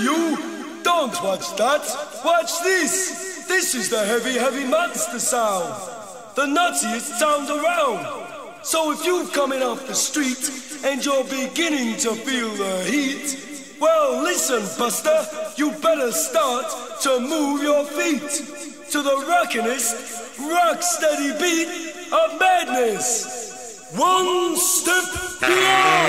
you! Don't watch that! Watch this! This is the heavy, heavy monster sound! The nuttiest sound around! So if you're coming off the street and you're beginning to feel the heat, well, listen, Buster, you better start to move your feet to the rockinest, rock steady beat of madness. One step beyond.